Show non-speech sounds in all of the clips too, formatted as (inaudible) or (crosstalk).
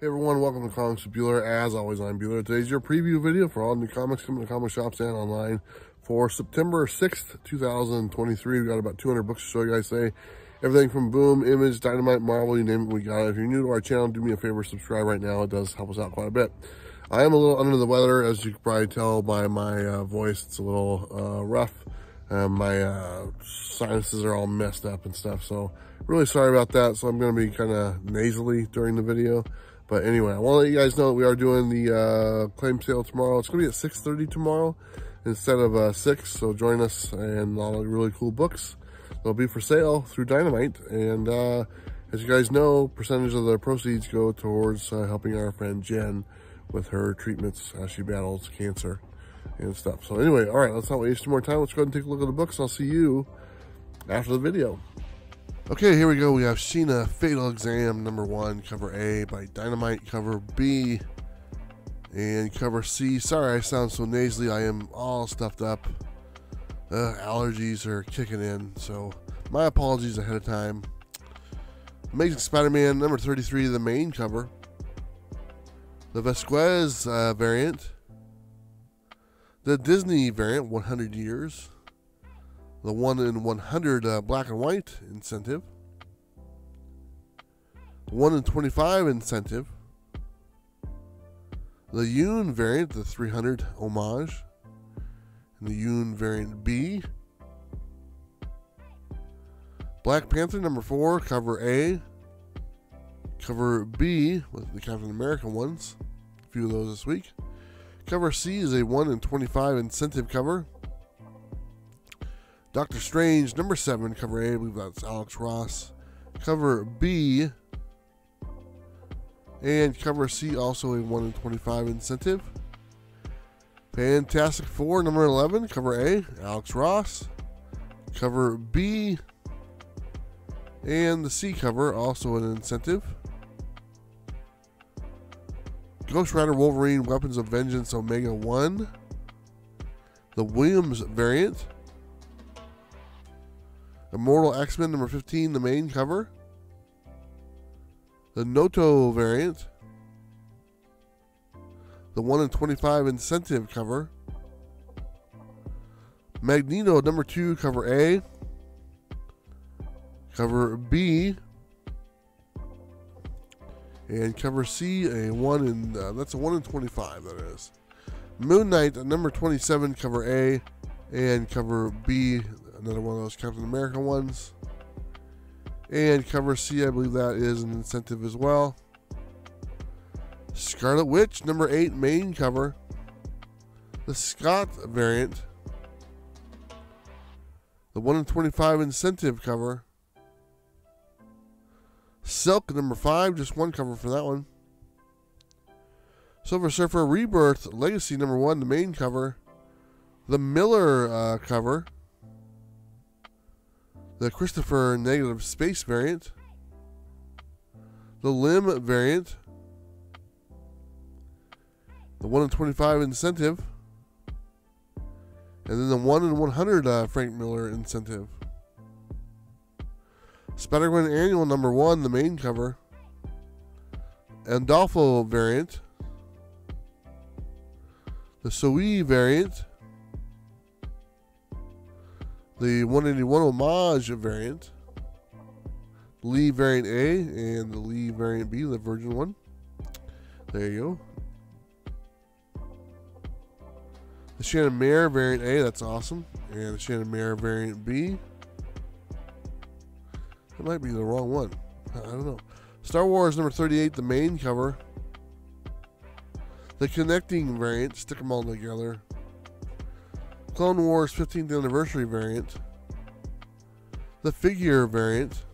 Hey everyone, welcome to Comics with Bueller. As always, I'm Bueller. Today's your preview video for all new comics coming to comic shops and online for September 6th, 2023. We got about 200 books to show you guys today. Everything from Boom, Image, Dynamite, Marvel, you name it, we got it. If you're new to our channel, do me a favor, subscribe right now. It does help us out quite a bit. I am a little under the weather, as you can probably tell by my uh, voice. It's a little uh, rough. Um, my uh, sinuses are all messed up and stuff, so really sorry about that. So I'm going to be kind of nasally during the video. But anyway, I want to let you guys know that we are doing the uh, claim sale tomorrow. It's going to be at 6.30 tomorrow instead of uh, 6. So join us and a lot of really cool books. They'll be for sale through Dynamite. And uh, as you guys know, percentage of the proceeds go towards uh, helping our friend Jen with her treatments as she battles cancer and stuff. So anyway, all right, let's not waste any more time. Let's go ahead and take a look at the books. I'll see you after the video. Okay, here we go. We have Sheena Fatal Exam number one, cover A by Dynamite, cover B, and cover C. Sorry, I sound so nasally. I am all stuffed up. Uh, allergies are kicking in, so my apologies ahead of time. Amazing Spider-Man number 33, the main cover. The Vasquez uh, variant. The Disney variant, 100 years the 1 in 100 uh, black and white incentive, 1 in 25 incentive, the Yoon variant, the 300 homage, and the Yoon variant B, Black Panther number 4, cover A, cover B with the Captain America ones, a few of those this week. Cover C is a 1 in 25 incentive cover. Doctor Strange, number seven, cover A, I believe that's Alex Ross. Cover B and cover C, also a 1 in 25 incentive. Fantastic Four, number 11, cover A, Alex Ross. Cover B and the C cover, also an incentive. Ghost Rider Wolverine Weapons of Vengeance Omega 1. The Williams variant. Immortal X-Men number 15, the main cover. The Noto variant. The 1 in 25 incentive cover. Magneto number 2, cover A. Cover B. And cover C, a 1 in, uh, that's a 1 in 25, that is. Moon Knight, number 27, cover A. And cover B, another one of those Captain America ones. And cover C, I believe that is an incentive as well. Scarlet Witch, number 8, main cover. The Scott variant. The 1 in 25 incentive cover. Silk, number 5, just one cover for that one. Silver Surfer Rebirth Legacy, number 1, the main cover. The Miller uh, cover the Christopher negative space variant, the Lim variant, the 1 in 25 incentive, and then the 1 in 100 uh, Frank Miller incentive. Spider-Man Annual number 1, the main cover, Andolfo variant, the Sui variant, the 181 homage variant, Lee variant A, and the Lee variant B, the Virgin one. There you go. The Shannon Maer variant A, that's awesome. And the Shannon Maer variant B. That might be the wrong one. I don't know. Star Wars number 38, the main cover. The connecting variant, stick them all together. Clone Wars 15th Anniversary variant, the figure variant,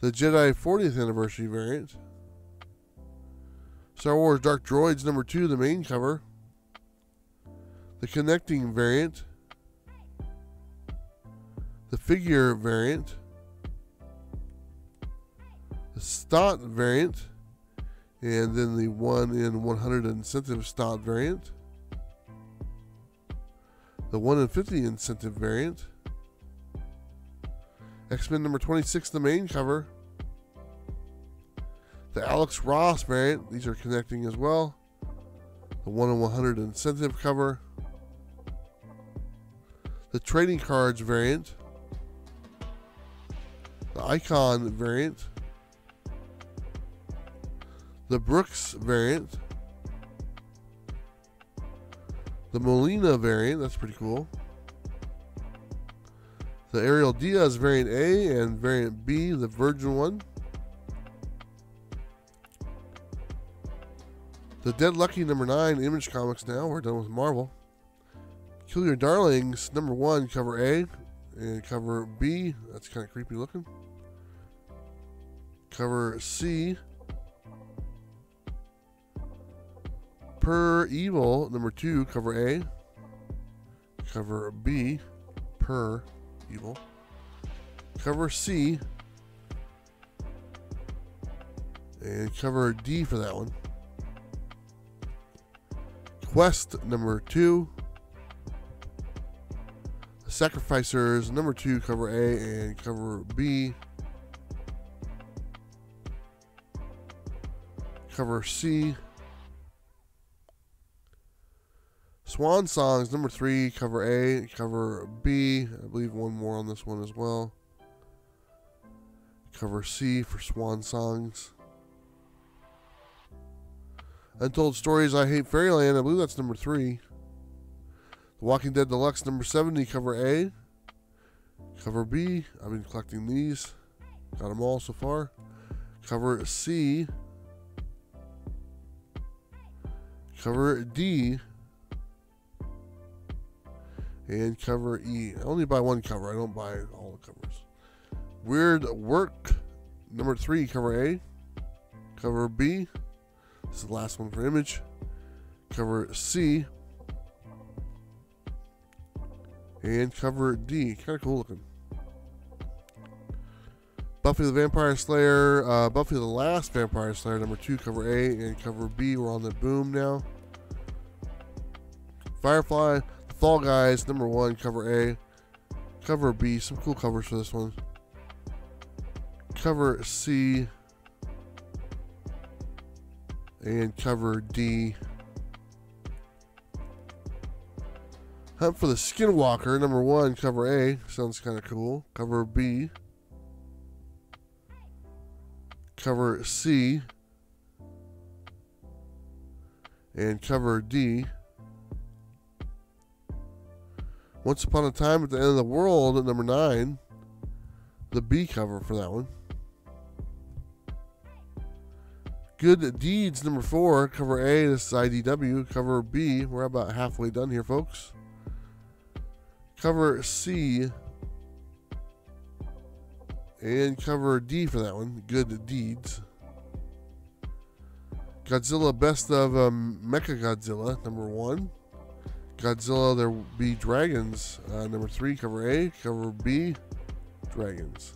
the Jedi 40th Anniversary variant, Star Wars Dark Droids number 2, the main cover, the connecting variant, the figure variant, the Stott variant, and then the 1 in 100 incentive Stott variant the 1 in 50 incentive variant. X Men number 26, the main cover. The Alex Ross variant, these are connecting as well. The 1 in 100 incentive cover. The trading cards variant. The Icon variant. The Brooks variant. The Molina variant, that's pretty cool. The Ariel Diaz variant A and variant B, the Virgin one. The Dead Lucky number 9 Image Comics now. We're done with Marvel. Kill Your Darlings number 1 cover A and cover B. That's kind of creepy looking. Cover C. Per Evil number 2 cover A. Cover B. Per Evil. Cover C. And cover D for that one. Quest number two. Sacrificers number two, cover A and cover B. Cover C. Swan Songs number three, cover A, cover B. I believe one more on this one as well. Cover C for Swan Songs. Untold Stories I Hate Fairyland. I believe that's number three. The Walking Dead Deluxe number 70, cover A. Cover B. I've been collecting these. Got them all so far. Cover C. Cover D. And cover E. I only buy one cover. I don't buy all the covers. Weird Work number three, cover A. Cover B. This is the last one for image. Cover C. And cover D. Kind of cool looking. Buffy the Vampire Slayer, uh, Buffy the Last Vampire Slayer, number two, cover A, and cover B. We're on the boom now. Firefly, Fall Guys, number one, cover A. Cover B, some cool covers for this one. Cover C, and cover D. Hunt for the Skinwalker, number one, cover A. Sounds kind of cool. Cover B. Cover C. And cover D. Once Upon a Time at the End of the World at number nine. The B cover for that one. Good Deeds, number four. Cover A, this is IDW. Cover B, we're about halfway done here, folks. Cover C. And cover D for that one. Good Deeds. Godzilla Best of um, Mecha Godzilla, number one. Godzilla There Be Dragons, uh, number three. Cover A. Cover B, Dragons.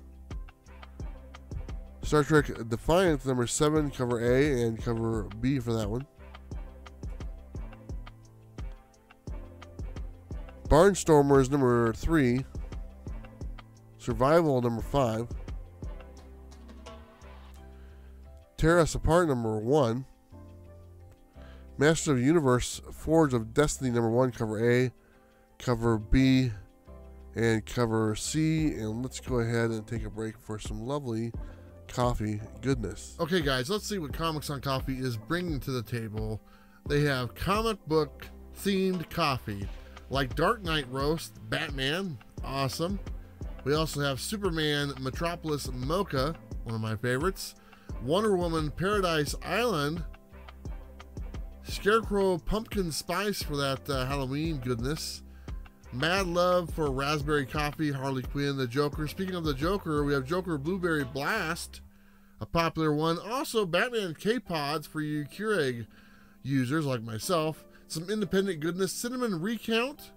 Star Trek Defiance number seven, cover A and cover B for that one. Barnstormers number three. Survival number five. Tear Us Apart number one. Master of the Universe Forge of Destiny number one, cover A, cover B, and cover C. And let's go ahead and take a break for some lovely coffee goodness. Okay, guys, let's see what Comics on Coffee is bringing to the table. They have comic book themed coffee, like Dark Knight Roast, Batman, awesome. We also have Superman Metropolis Mocha, one of my favorites. Wonder Woman Paradise Island. Scarecrow Pumpkin Spice for that uh, Halloween goodness. Mad Love for Raspberry Coffee, Harley Quinn, the Joker. Speaking of the Joker, we have Joker Blueberry Blast, a popular one. Also, Batman K-Pods for you Keurig users like myself. Some independent goodness. Cinnamon Recount.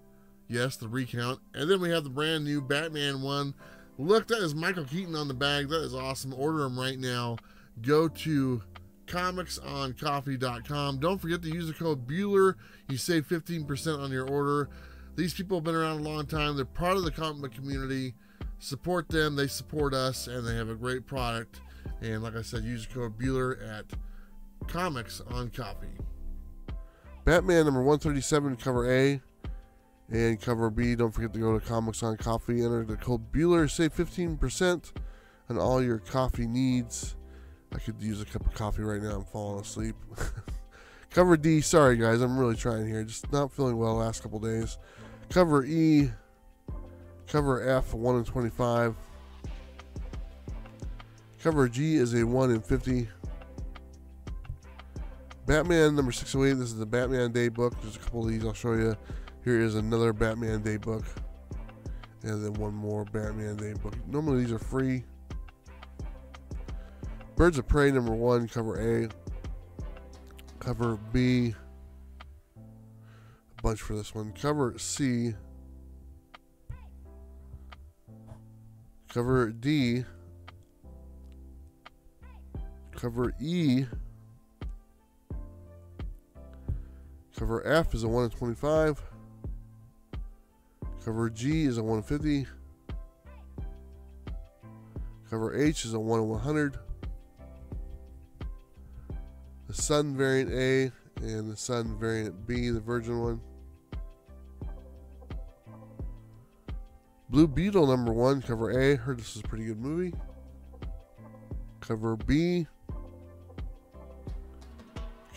Yes, the Recount. And then we have the brand new Batman one. Look, that is Michael Keaton on the bag. That is awesome. Order them right now. Go to comicsoncoffee.com. Don't forget to use the code Bueller. You save 15% on your order. These people have been around a long time. They're part of the comic book community. Support them. They support us, and they have a great product. And like I said, use the code Bueller at Comics on Coffee. Batman number 137, cover A and cover B. Don't forget to go to Comics on Coffee. Enter the code Bueller. Save 15% on all your coffee needs. I could use a cup of coffee right now. I'm falling asleep. (laughs) cover D. Sorry, guys. I'm really trying here. Just not feeling well last couple days. Cover E. Cover F, 1 in 25. Cover G is a 1 in 50. Batman number 608. This is the Batman Day book. There's a couple of these I'll show you. Here is another Batman Day book. And then one more Batman Day book. Normally these are free. Birds of Prey number 1, cover A. Cover B. A bunch for this one. Cover C. Cover D. Cover E. Cover F is a 1 in 25. Cover G is a 150. Cover H is a 1 in 100. Sun variant A and the Sun variant B, the Virgin one. Blue Beetle number one, cover A. Heard this is a pretty good movie. Cover B.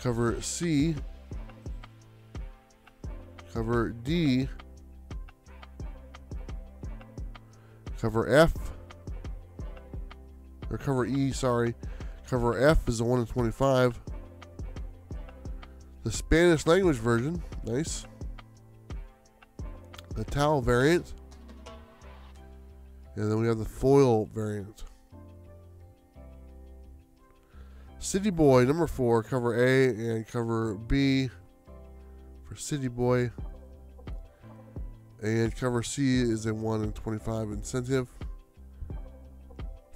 Cover C Cover D. Cover F. Or cover E, sorry. Cover F is a 1 in 25. The Spanish language version, nice. The towel variant. And then we have the foil variant. City Boy, number four, cover A and cover B for City Boy. And cover C is a 1 in 25 incentive.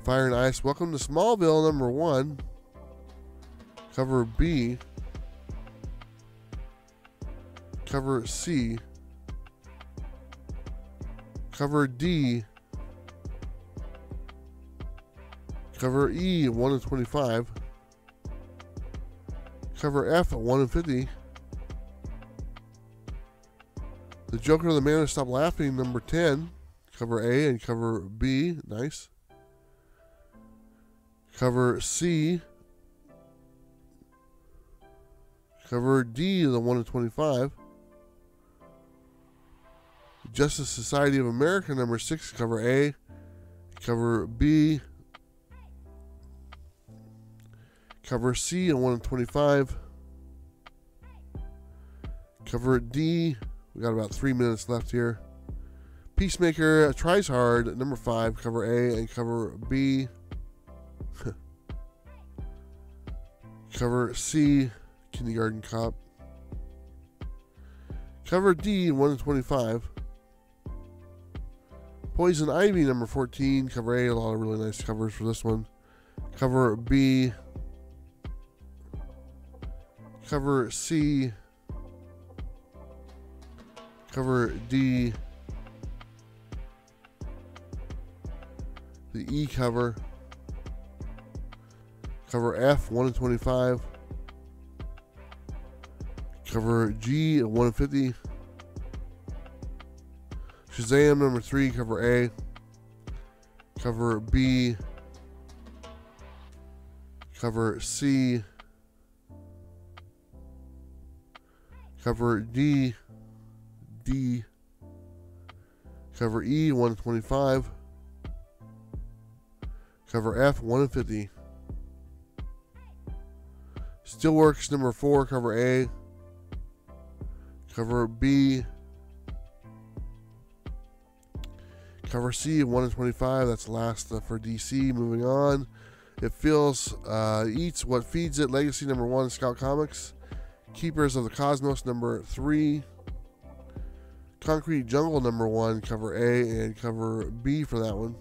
Fire and Ice, welcome to Smallville, number 1. Cover B. Cover C. Cover D. Cover E, 1 in 25. Cover F, 1 in 50. The Joker and the Man Stopped Laughing, number 10. Cover A and cover B. Nice. Cover C. Cover D, the 1 in 25. Justice Society of America, number 6. Cover A. Cover B. Cover C, and 1 in 25. Cover D. We got about three minutes left here. Peacemaker tries hard. Number five, cover A and cover B. (laughs) cover C, Kindergarten Cop. Cover D, 1 in 25. Poison Ivy, number 14. Cover A, a lot of really nice covers for this one. Cover B. Cover C. Cover D. The E cover. Cover F, 1 in 25. Cover G, 1 in 50. Shazam number 3, cover A. Cover B. Cover C. Cover D. D. Cover E, 125. Cover F, 1 and 50. Steelworks number 4, cover A. Cover B. Cover C, 1 and 25. That's last uh, for DC. Moving on. It feels, uh, eats what feeds it. Legacy number 1, Scout Comics. Keepers of the Cosmos number 3. Concrete Jungle number one, cover A, and cover B for that one.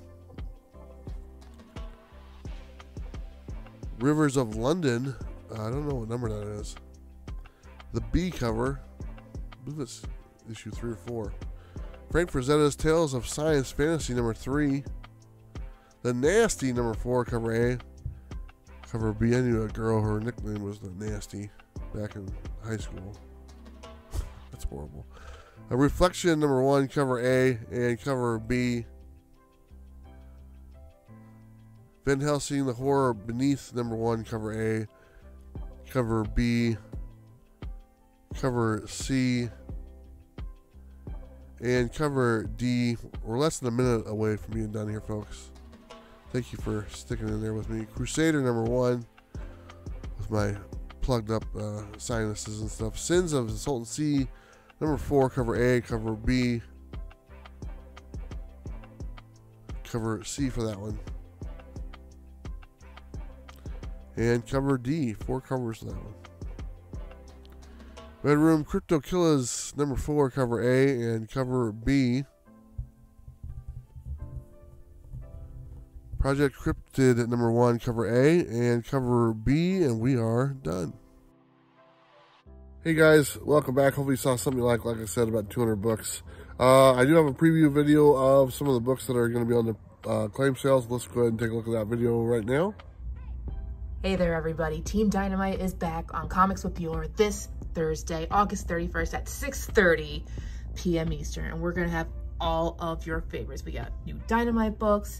Rivers of London. Uh, I don't know what number that is. The B cover. I believe it's issue three or four. Frank Frazetta's Tales of Science Fantasy number three. The Nasty number four, cover A. Cover B, I knew a girl, her nickname was the Nasty back in high school. (laughs) That's horrible. A reflection number one, cover A, and cover B. Van Helsing, the horror beneath number one, cover A, cover B, cover C, and cover D. We're less than a minute away from being done here, folks. Thank you for sticking in there with me. Crusader number one, with my plugged up uh, sinuses and stuff. Sins of Salton Sea, number four, cover A, cover B, cover C for that one. And cover D, four covers for that one. Red Room Crypto Killers number four, cover A, and cover B. Project Cryptid number one, cover A, and cover B, and we are done. Hey guys, welcome back. Hopefully you saw something you like, like I said, about 200 books. Uh, I do have a preview video of some of the books that are going to be on the uh, claim sales. Let's go ahead and take a look at that video right now. Hey there, everybody. Team Dynamite is back on Comics with Bueller this Thursday, August 31st at 6.30 p.m. Eastern. And we're going to have all of your favorites. We got new Dynamite books,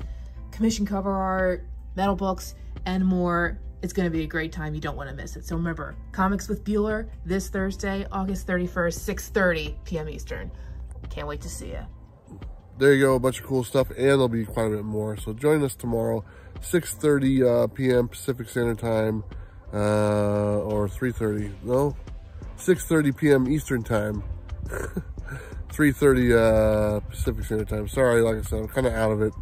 commission cover art, metal books, and more. It's going to be a great time. You don't want to miss it. So remember, Comics with Bueller this Thursday, August 31st, 6.30 p.m. Eastern. Can't wait to see you. There you go, a bunch of cool stuff, and there'll be quite a bit more. So join us tomorrow, 6.30 uh, p.m. Pacific Standard Time, uh, or 3.30, no, 6.30 p.m. Eastern Time. (laughs) 3.30 uh, Pacific Standard Time. Sorry, like I said, I'm kind of out of it.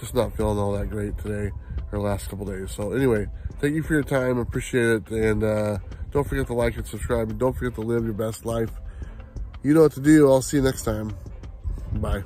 Just not feeling all that great today, or last couple days. So anyway, thank you for your time. Appreciate it. And uh, don't forget to like and subscribe. And don't forget to live your best life. You know what to do. I'll see you next time. Bye.